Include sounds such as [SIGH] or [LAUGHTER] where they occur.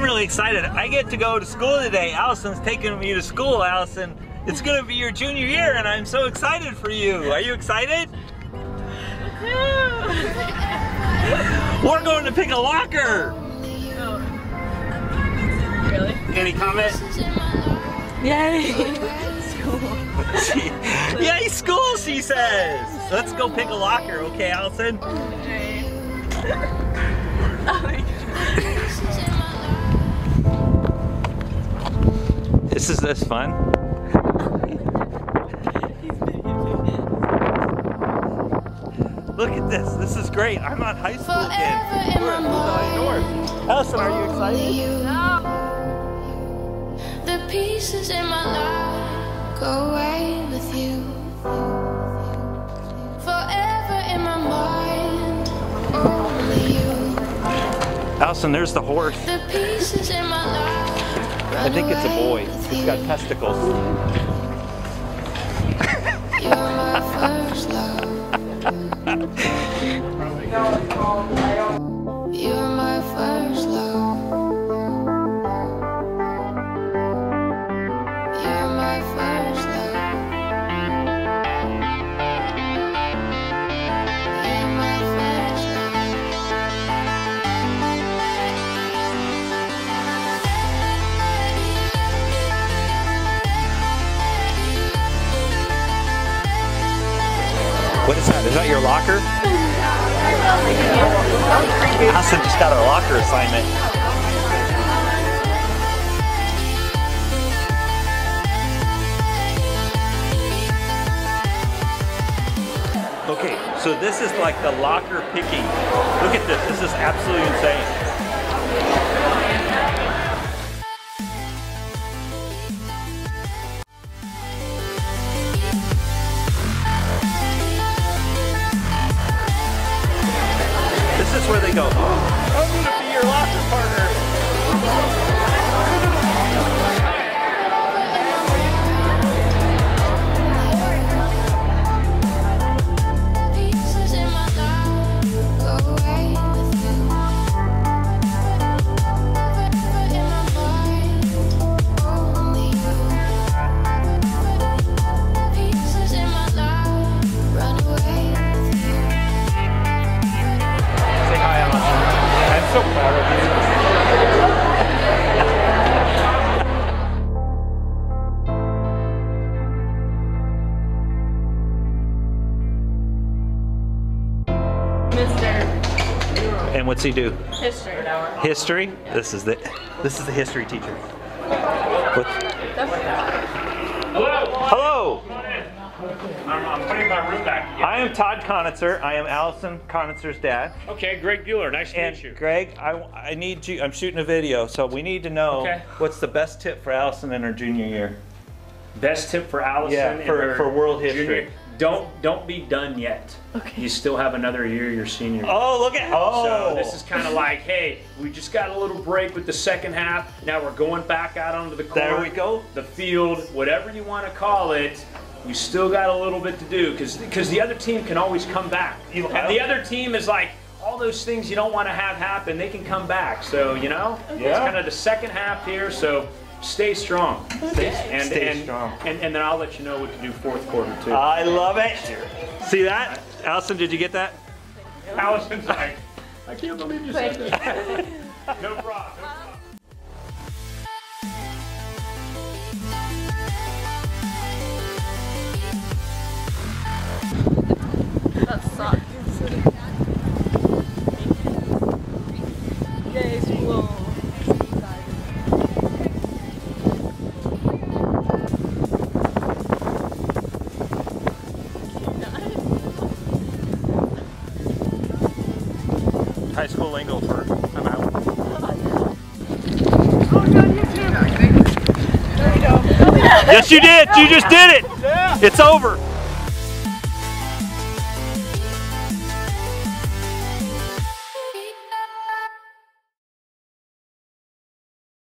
I'm really excited. I get to go to school today. Allison's taking me to school, Allison. It's gonna be your junior year and I'm so excited for you. Are you excited? [LAUGHS] We're going to pick a locker. Really? Any comment? Yay! [LAUGHS] Yay, school, she says. Let's go pick a locker, okay, Allison? This is this fun? Look at this. This is great. I'm on high school again. We're at Lodi North. Allison, are you excited? The pieces in my life go away with you. Forever in my mind, only you. Allison, there's the horse. The pieces in my. I think it's a boy. It's got testicles. [LAUGHS] What is that? Is that your locker? Allison just got a locker assignment. Okay, so this is like the locker picking. Look at this. This is absolutely insane. And what's he do? History. History. This is the this is the history teacher. What? Hello. I'm, I'm putting my room back together. I am Todd Konitzer. I am Allison Konitzer's dad. Okay, Greg Bueller, nice to And meet you. Greg, I, I need you. I'm shooting a video, so we need to know Okay. what's the best tip for Allison in her junior year. Best tip for Allison Yeah, in for- her for world junior- history. Don't don't be done yet. Okay. You still have another year your senior. year. Oh, look at oh. So this is kind of like, hey, we just got a little break with the second half. Now we're going back out onto the court. There we go. The field, whatever you want to call it. You still got a little bit to do because because the other team can always come back. You- and the other team is like all those things you don't want to have happen. They can come back. So you know, it's Yeah. kind of the second half here. So stay strong. And, Stay and, strong. And, and then I'll let you know what to do fourth quarter too. I love it. See that, Allison? Did you get that? Allison's like, I can't believe you said that. [LAUGHS] no problem. No problem. That sucks. High school lingo for I'm out. Yes, you did. You just did it. It's over.